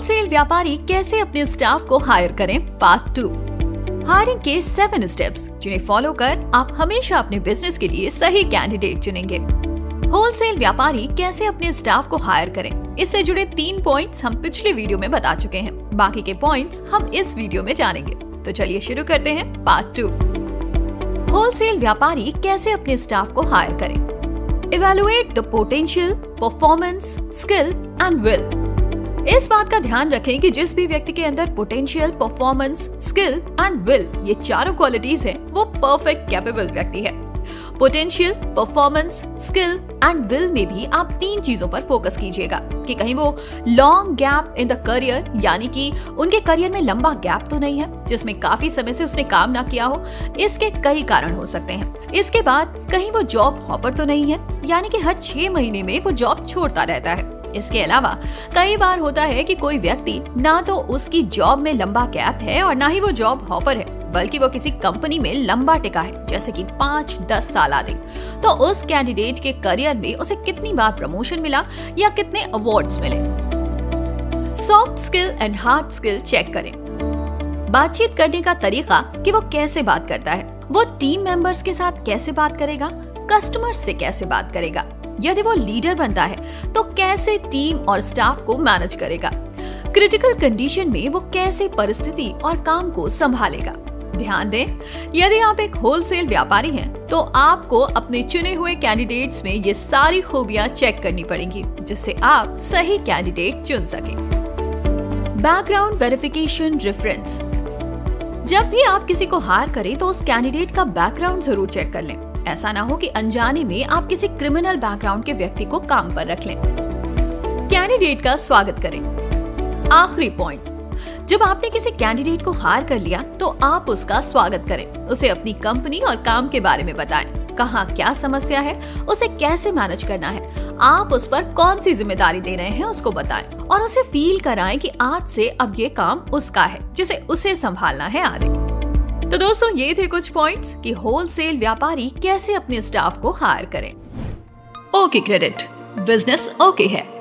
Wholesale व्यापारी कैसे अपने स्टाफ को हायर करें? पार्ट टू हायरिंग के सेवन स्टेप्स जिन्हें फॉलो कर आप हमेशा अपने बिज़नेस के लिए सही कैंडिडेट चुनेंगे। होलसेल व्यापारी कैसे अपने स्टाफ को हायर करें? इससे जुड़े तीन पॉइंट्स हम पिछले वीडियो में बता चुके हैं। बाकी के पॉइंट्स हम इस वीडियो में जानेंगे। तो चलिए शुरू करते हैं। पार्ट टू होलसेल व्यापारी कैसे अपने स्टाफ को हायर करें? Evaluate the potential performance skill and will इस बात का ध्यान रखें कि जिस भी व्यक्ति के अंदर potential performance skill and will ये चारों क्वालिटीज हैं, वो परफेक्ट कैपेबल व्यक्ति है। Potential performance skill and will में भी आप तीन चीज़ों पर फोकस कीजिएगा कि कहीं वो long gap in the career यानी कि उनके करियर में लंबा गैप तो नहीं है जिसमें काफ़ी समय से उसने काम ना किया हो इसके कई कारण हो सकते हैं। इसके बाद कहीं वो जॉब हॉपर तो नहीं है यानी कि हर छह महीने में वो जॉब छोड़ता रहता है। इसके अलावा, कई बार होता है कि कोई व्यक्ति ना तो उसकी जॉब में लंबा गैप है और ना ही वो जॉब हॉपर है, बल्कि वो किसी कंपनी में लंबा टिका है, जैसे कि पाँच दस साल आदि। तो उस कैंडिडेट के करियर में उसे कितनी बार प्रमोशन मिला या कितने अवार्ड्स मिले? Soft skill and hard skill check करें। बातचीत करने का तरीका कि वो कैसे बात करता है, वो टीम मेंबर्स के साथ कैसे बात करेगा कस्टमर से कैसे बात करेगा यदि वो लीडर बनता है तो कैसे टीम और स्टाफ को मैनेज करेगा? क्रिटिकल कंडीशन में वो कैसे परिस्थिति और काम को संभालेगा? ध्यान दें, यदि आप एक होलसेल व्यापारी हैं तो आपको अपने चुने हुए कैंडिडेट्स में ये सारी खूबियाँ चेक करनी पड़ेंगी, जिससे आप सही कैंडिडेट चुन सके। बैकग्राउंड वेरिफिकेशन रेफरेंस जब भी आप किसी को हार करें तो उस कैंडिडेट का बैकग्राउंड ज़रूर चेक कर लें। ऐसा ना हो कि अनजाने में आप किसी क्रिमिनल बैकग्राउंड के व्यक्ति को काम पर रख लें। कैंडिडेट का स्वागत करें। आखिरी पॉइंट जब आपने किसी कैंडिडेट को हार कर लिया तो आप उसका स्वागत करें। उसे अपनी कंपनी और काम के बारे में बताएँ। कहाँ क्या समस्या है, उसे कैसे मैनेज करना है, आप उस पर कौन सी ज़िम्मेदारी दे रहे हैं उसको बताएँ। और उसे फील कराएँ कि आज से अब ये काम उसका है, जिसे उसे संभालना है आदि तो दोस्तों, ये थे कुछ पॉइंट्स कि होलसेल व्यापारी कैसे अपने स्टाफ को हायर करें। ओके क्रेडिट बिज़नेस ओके है।